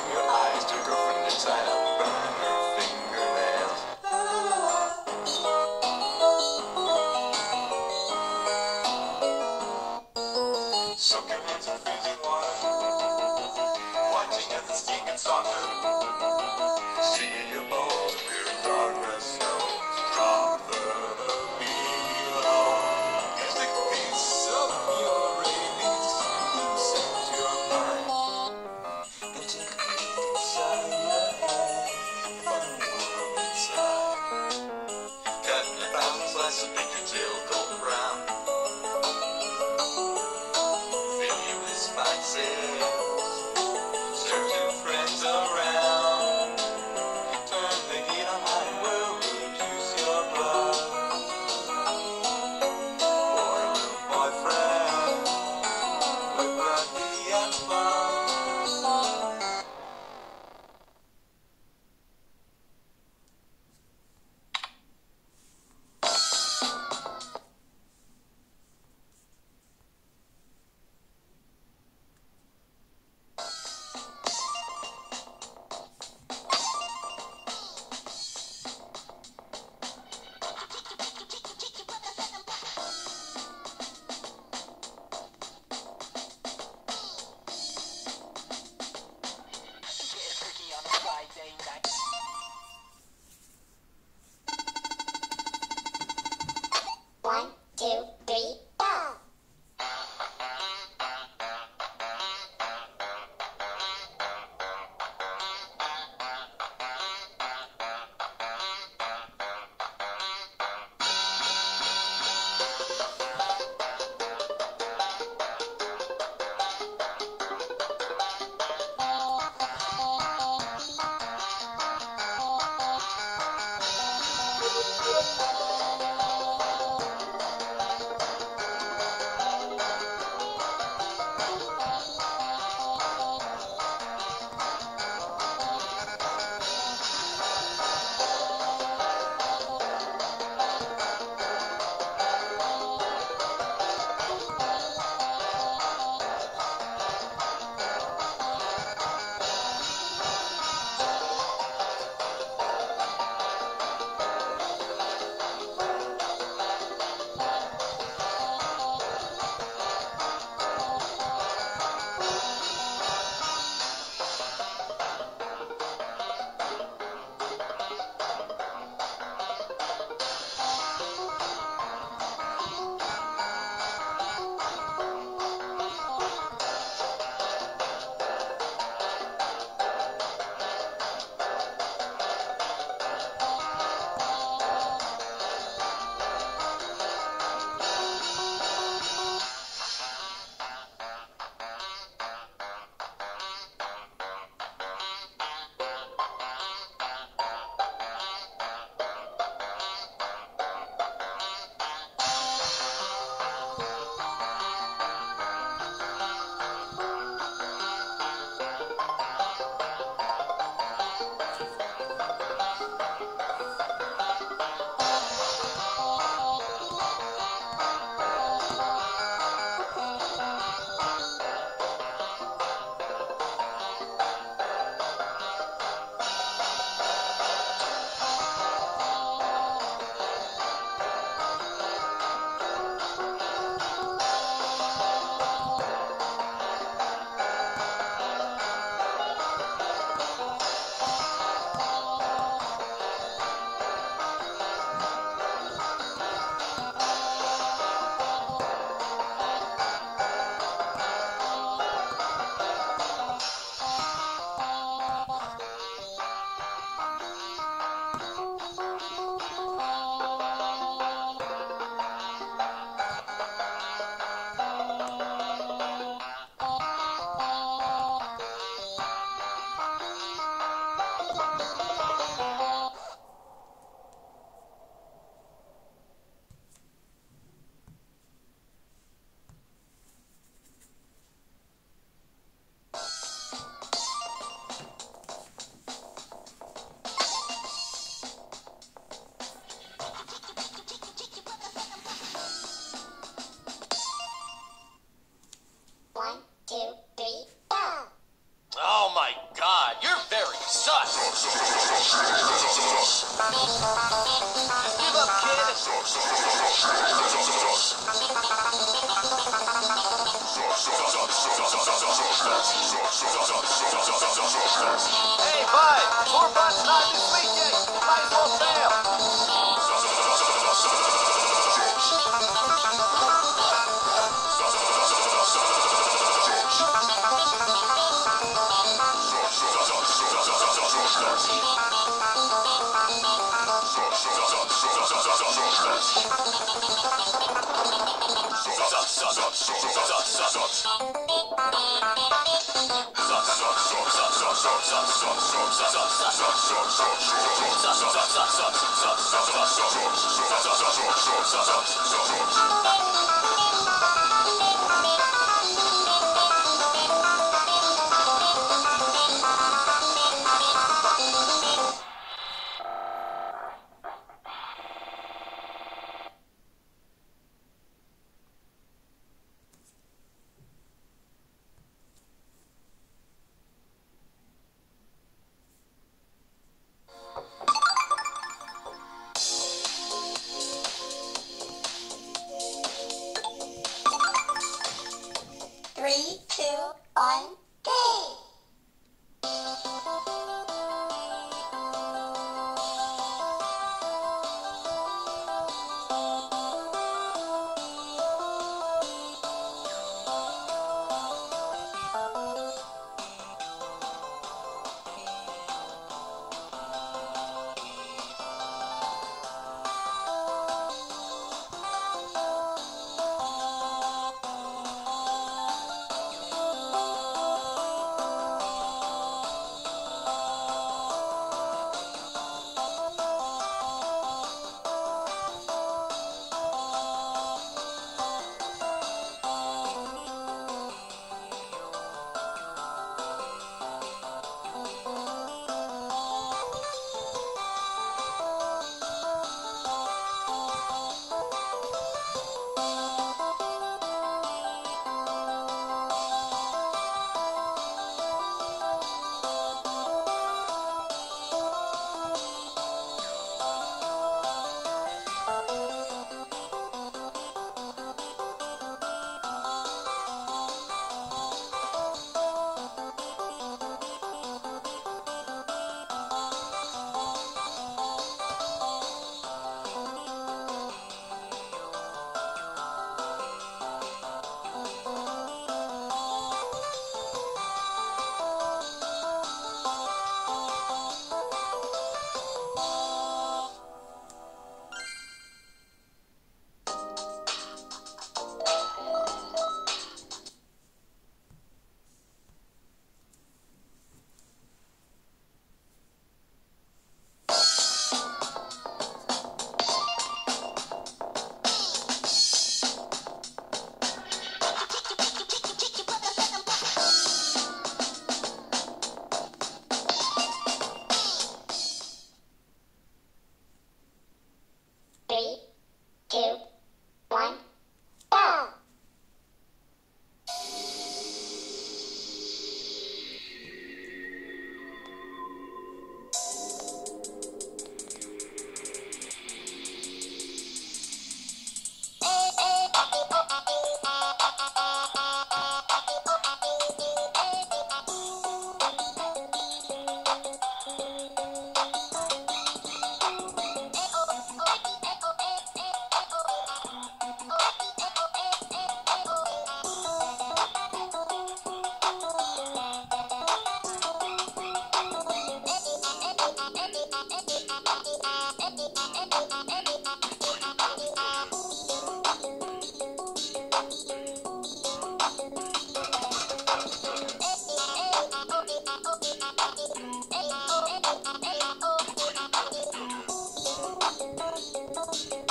from you.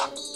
Yeah.